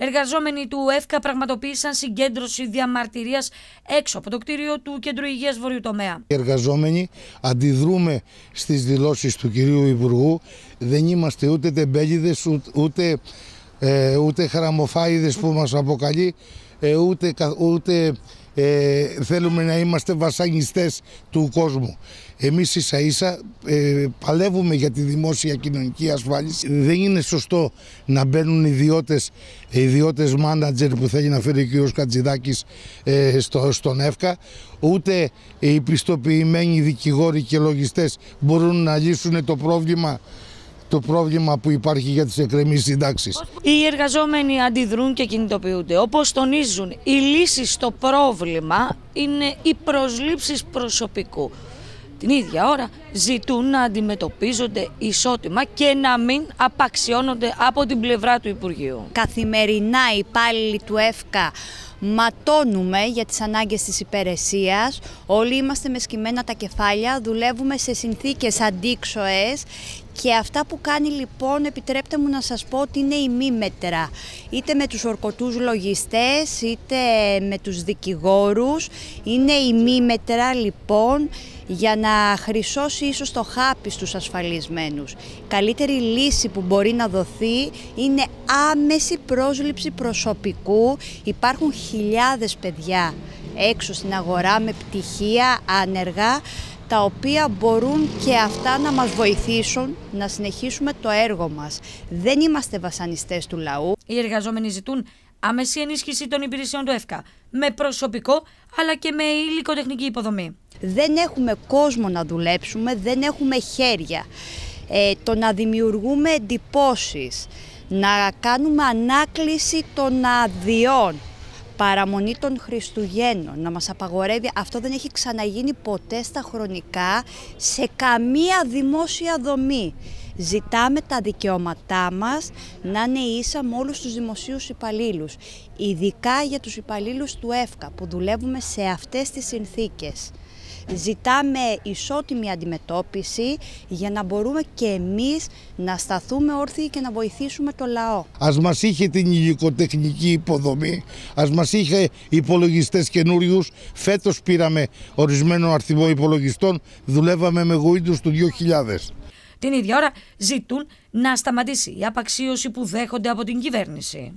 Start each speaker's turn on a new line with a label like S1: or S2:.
S1: Εργαζόμενοι του ΕΦΚΑ πραγματοποίησαν συγκέντρωση διαμαρτυρίας έξω από το κτίριο του Κέντρου Υγείας Βορειού Τομέα.
S2: Οι εργαζόμενοι αντιδρούμε στις δηλώσεις του κυρίου Υπουργού. Δεν είμαστε ούτε τεμπέληδες, ούτε, ε, ούτε χαραμοφάιδες που μας αποκαλεί, ε, ούτε, ούτε ε, θέλουμε να είμαστε βασανιστές του κόσμου. Εμείς ίσα ίσα ε, παλεύουμε για τη δημόσια κοινωνική ασφάλιση. Δεν είναι σωστό να μπαίνουν ιδιώτες, ιδιώτες μάνατζερ που θέλει να φέρει ο κ. Κατζηδάκης ε, στο, στον ΕΦΚΑ, ούτε οι πιστοποιημένοι δικηγόροι και λογιστές μπορούν να λύσουν το πρόβλημα το πρόβλημα που υπάρχει για τις εκκρεμείς συντάξεις.
S1: Οι εργαζόμενοι αντιδρούν και κινητοποιούνται. Όπως τονίζουν, η λύση στο πρόβλημα είναι οι προσλήψεις προσωπικού. Την ίδια ώρα ζητούν να αντιμετωπίζονται ισότιμα και να μην απαξιώνονται από την πλευρά του Υπουργείου.
S3: Καθημερινά οι υπάλληλοι του ΕΦΚΑ ματώνουμε για τις ανάγκες της υπηρεσίας. Όλοι είμαστε με σκυμμένα τα κεφάλια, δουλεύουμε σε συνθήκες αντίξωες και αυτά που κάνει λοιπόν, επιτρέπτε μου να σας πω ότι είναι ημίμετρα. Είτε με τους ορκωτούς λογιστές, είτε με τους δικηγόρους. Είναι ημίμετρα λοιπόν για να χρυσώσει ίσως το χάπι στους ασφαλισμένους. Καλύτερη λύση που μπορεί να δοθεί είναι άμεση πρόσληψη προσωπικού. Υπάρχουν χιλιάδες παιδιά έξω στην αγορά με πτυχία άνεργα τα οποία μπορούν και αυτά να μας βοηθήσουν να συνεχίσουμε το έργο μας. Δεν είμαστε βασανιστές του λαού.
S1: Οι εργαζόμενοι ζητούν άμεση ενίσχυση των υπηρεσιών του ΕΦΚΑ με προσωπικό αλλά και με υλικοτεχνική υποδομή.
S3: Δεν έχουμε κόσμο να δουλέψουμε, δεν έχουμε χέρια. Ε, το να δημιουργούμε εντυπώσεις, να κάνουμε ανάκληση των αδειών, παραμονή των Χριστουγέννων, να μας απαγορεύει, αυτό δεν έχει ξαναγίνει ποτέ στα χρονικά σε καμία δημόσια δομή. Ζητάμε τα δικαιώματά μας να είναι ίσα με όλους τους δημοσίους υπαλλήλους, ειδικά για τους υπαλλήλους του ΕΦΚΑ που δουλεύουμε σε αυτές τις συνθήκες. Ζητάμε ισότιμη αντιμετώπιση για να μπορούμε και εμείς να σταθούμε όρθιοι και να βοηθήσουμε το λαό.
S2: Ας μας είχε την υλικοτεχνική υποδομή, ας μας είχε υπολογιστές καινούριους. Φέτος πήραμε ορισμένο αριθμό υπολογιστών, δουλεύαμε με Windows του 2000.
S1: Την ίδια ώρα ζητούν να σταματήσει η απαξίωση που δέχονται από την κυβέρνηση.